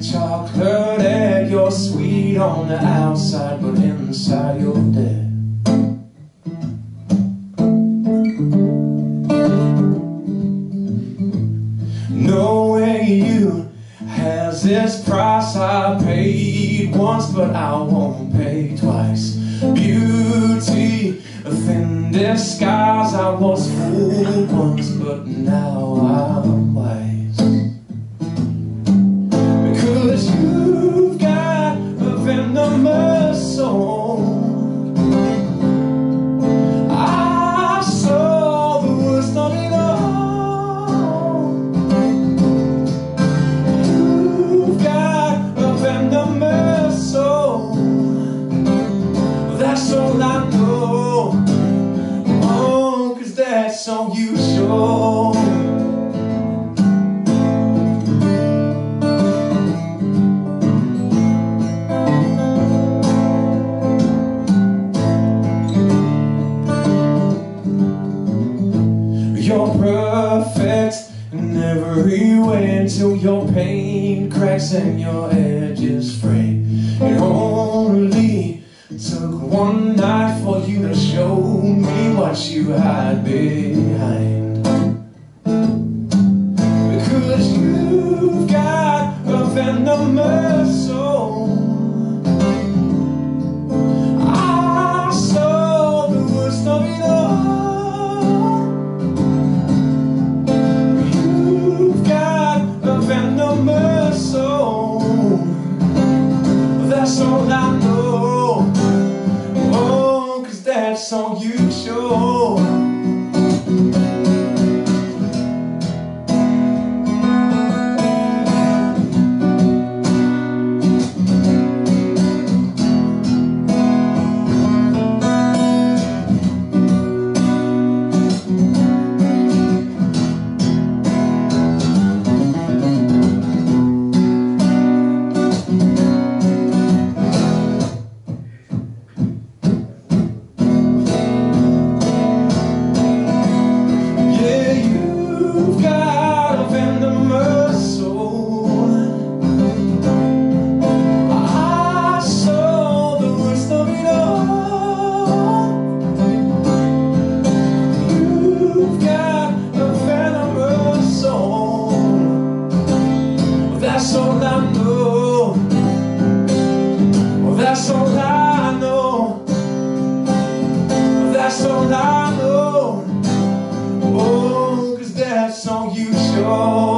chocolate egg. You're sweet on the outside, but inside you're dead. Knowing you has this price I paid once, but I won't pay twice. Beauty, thin disguise. I was fooled once, but now I'm all you show. You're perfect in every way until your pain cracks and your edges fray. One night for you to show me what you hide behind. All you That's all I know. That's all I know. That's all I know. Oh, cause that's all you show.